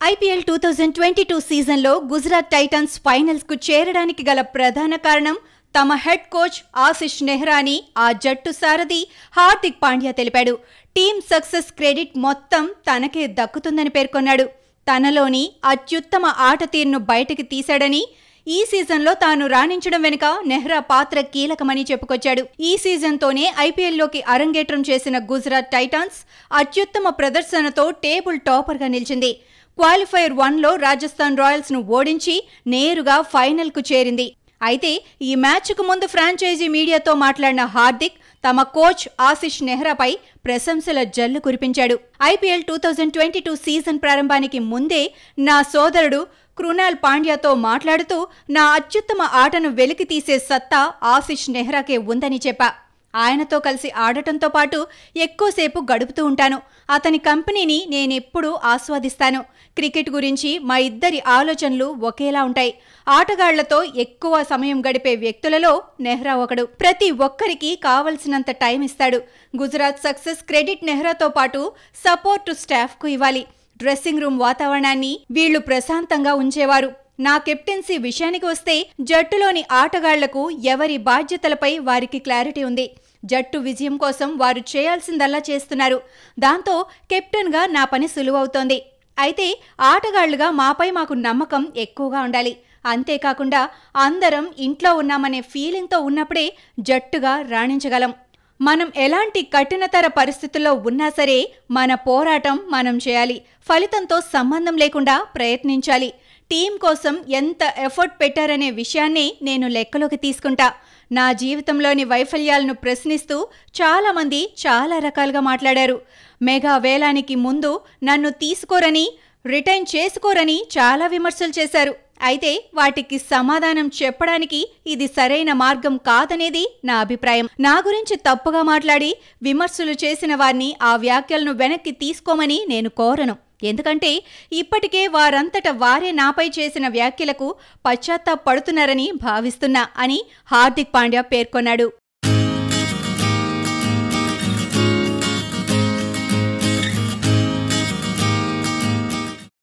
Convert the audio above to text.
IPL two thousand twenty two సీజన్లో Gujarat Titans ఫైనల్స్కు చేరడానికి గల ప్రధాన కారణం తమ హెడ్ కోచ్ ఆశిష్ నెహ్రా అని ఆ జట్టు సారథి హార్దిక్ పాండ్యా తెలిపాడు. టీం సక్సెస్ క్రెడిట్ మొత్తం తనకే దక్కుతుందని పేర్కొన్నాడు. తనలోని అత్యుత్తమ ఆట తీరును బయటకు తీశాడని ఈ సీజన్లో తాను రాణించడం వెనుక నెహ్రా పాత్ర కీలకమని చెప్పుకొచ్చాడు. ఈ సీజన్తోనే ఐపీఎల్లోకి అరంగేట్రం చేసిన గుజరాత్ టైటాన్స్ అత్యుత్తమ ప్రదర్శనతో టేబుల్ టాపర్గా నిలిచింది. క్వాలిఫైర్ వన్లో రాజస్థాన్ రాయల్స్ను ఓడించి నేరుగా ఫైనల్కు చేరింది. అయితే ఈ మ్యాచ్కు ముందు ఫ్రాంచైజీ మీడియాతో మాట్లాడిన హార్దిక్ తమ కోచ్ ఆశిష్ నెహ్రాపై ప్రశంసల జల్లు కురిపించాడు. IPL two thousand twenty two season ప్రారంభానికి ముందే నా సోదరుడు కృణాల్ పాండ్యాతో మాట్లాడుతూ నా అత్యుత్తమ ఆటను వెలికి తీసే సత్తా ఆశిష్ నెహ్రాకే ఉందని చెప్పా. ఆయనతో కలిసి ఆడటంతో పాటు ఎక్కువసేపు గడుపుతూ ఉంటాను. అతని కంపెనీని నేనెప్పుడూ ఆస్వాదిస్తాను. క్రికెట్ గురించి మా ఇద్దరి ఆలోచనలు ఒకేలా ఉంటాయి. ఆటగాళ్ళతో ఎక్కువ సమయం గడిపే వ్యక్తులలో నెహ్రా ఒకడు. ప్రతి ఒక్కరికి కావలసినంత టైం ఇస్తాడు. గుజరాత్ సక్సెస్ క్రెడిట్ నెహ్రాతో పాటు సపోర్ట్ స్టాఫ్కు ఇవ్వాలి. డ్రెస్సింగ్ రూమ్ వాతావరణాన్ని వీళ్ళు ప్రశాంతంగా ఉంచేవారు. నా కెప్టెన్సీ విషయానికి వస్తే జట్టులోని ఆటగాళ్ళకు ఎవరి బాధ్యతలపై వారికి క్లారిటీ ఉంది. జట్టు విజయం కోసం వారు చేయాల్సిందల్లా చేస్తున్నారు. దాంతో కెప్టెన్గా నా పని సులువవుతోంది. అయితే ఆటగాళ్ళుగా మాపై మాకు నమ్మకం ఎక్కువగా ఉండాలి. అంతేకాకుండా అందరం ఇంట్లో ఉన్నామనే ఫీలింగ్తో ఉన్నప్పుడే జట్టుగా రాణించగలం. మనం ఎలాంటి కఠినతర పరిస్థితుల్లో ఉన్నా సరే మన పోరాటం మనం చేయాలి. ఫలితంతో సంబంధం లేకుండా ప్రయత్నించాలి. టీం కోసం ఎంత ఎఫర్ట్ పెట్టారనే విషయాన్ని నేను లెక్కలోకి తీసుకుంటా. నా జీవితంలోని వైఫల్యాలను ప్రశ్నిస్తూ చాలామంది చాలా రకాలుగా మాట్లాడారు. మెగా వేలానికి ముందు నన్ను తీసుకోరని రిటైన్ చేసుకోరని చాలా విమర్శలు చేశారు. అయితే వాటికి సమాధానం చెప్పడానికి ఇది సరైన మార్గం కాదనేది నా అభిప్రాయం. నా గురించి తప్పుగా మాట్లాడి విమర్శలు చేసిన వారిని ఆ వ్యాఖ్యలను వెనక్కి తీసుకోమని నేను కోరను. ఎందుకంటే ఇప్పటికే వారంతట వారే నాపై చేసిన వ్యాఖ్యలకు పశ్చాత్తాపడుతున్నారని భావిస్తున్నా అని హార్దిక్ పాండ్యా పేర్కొన్నాడు.